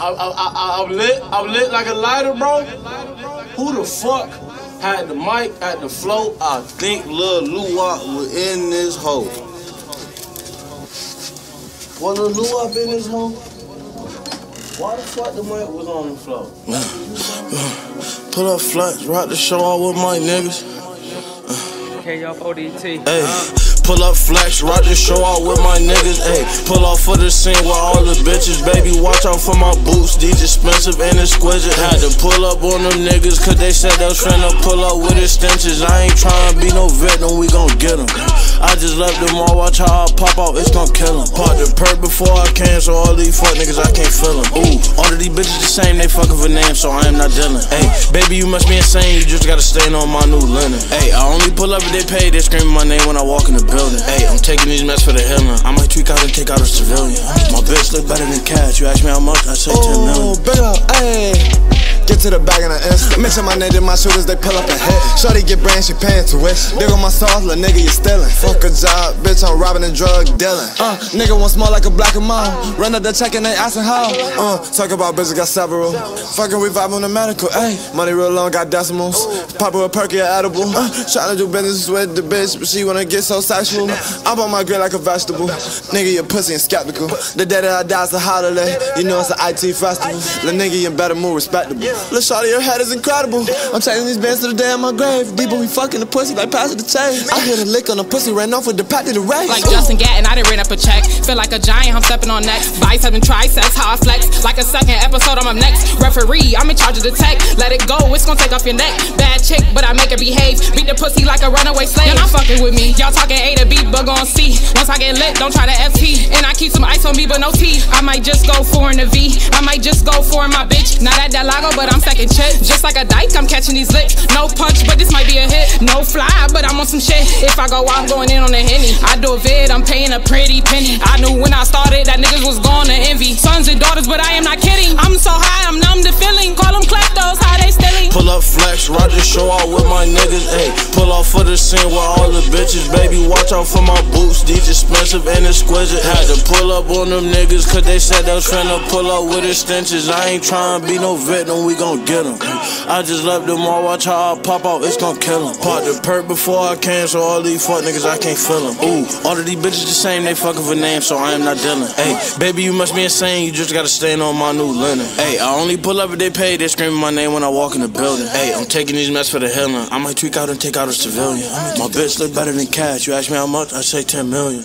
I, I, I, I'm lit. I'm lit like a lighter, bro. Who the fuck had the mic at the float? I think Lil Luwak was in this hole. Was Lil Luwak in this hole? Why the fuck the mic was on the floor? Pull up flats, rock the show out with my niggas. K off ODT. Hey. Pull up flex, rock the show out with my niggas. Ayy, pull off for the scene with all the bitches. Baby, watch out for my boots. These expensive and exquisite. Had to pull up on them niggas, cause they said they was finna pull up with extensions. I ain't tryna be no victim, we gon' get them. I just left them all, watch how I pop out, it's gon' kill them. Pop the perk before I can, so all these fuck niggas, I can't feel them. Ooh, all of these bitches the same, they fucking for names, so I am not dealing. Ayy, baby, you must be insane, you just gotta stain on my new linen. Ayy, I only pull up if they pay, they screaming my name when I walk in the building. Hey, I'm taking these mess for the healing. I might tweak out and take out a civilian. My bitch look better than cash. You ask me how much, I say 10 million. To the bag in an instant. Mention my name to my shooters, they pull up a hit. Shorty get brand, she paying tuition. Dig on my sauce, little nigga, you stealing. Fuck a job, bitch, I'm robbing and drug dealing. Uh, nigga want small like a black and mom. Run up the check and they asking how. Uh, talk about bitches got several. Fucking we on the medical, ayy. Money real long, got decimals. Pop a perky edible. Uh, to do business with the bitch, but she wanna get so sexual. I'm on my grill like a vegetable. Nigga, you pussy and skeptical. The day that I die is a holiday. You know it's an IT festival. The nigga, you better move respectable. Lil' shawty, your head is incredible. I'm taking these bands to the day of my grave. Deep, we fucking the pussy like pass the chase. I hit a lick on the pussy, ran off with the pack to the race. Like Justin Gatlin, I done ran up a check. Feel like a giant, I'm stepping on next. Biceps and triceps, how I flex. Like a second episode, I'm up next. Referee, I'm in charge of the tech. Let it go, it's gonna take off your neck. Bad chick, but I make her behave. Beat the pussy like a runaway slave. You're not fucking with me. Y'all talking A to B, but gon' C. Once I get lit, don't try to FT. And I keep some ice on me, but no tea. I might just go for in the V. I might just go for my bitch. Not at that lago, but I'm second check. Just like a dyke, I'm catching these licks. No punch, but this might be a hit. No fly, but I'm on some shit. If I go out, I'm going in on the henny. I do a vid, I'm paying a pretty penny. I knew when I started that niggas was gonna envy. Sons and daughters, but I am not kidding. Flex, rock the show out with my niggas. Ayy, pull off for the scene with all the bitches. Baby, watch out for my boots. These expensive and exquisite. Had to pull up on them niggas, cause they said they was finna pull up with extensions. I ain't tryna be no victim, we gon' get them. I just left them all, watch how I pop out, it's gon' kill them. Pop the perk before I can, so all these fuck niggas, I can't feel them. Ooh, all of these bitches the same, they fucking for names, so I am not dealing. Hey, baby, you must be insane, you just gotta stain on my new linen. Hey, I only pull up if they pay, they screaming my name when I walk in the building. Hey, I'm taking these mess for the healing. I might tweak out and take out a civilian. My bitch look better than cash, you ask me how much, I say 10 million.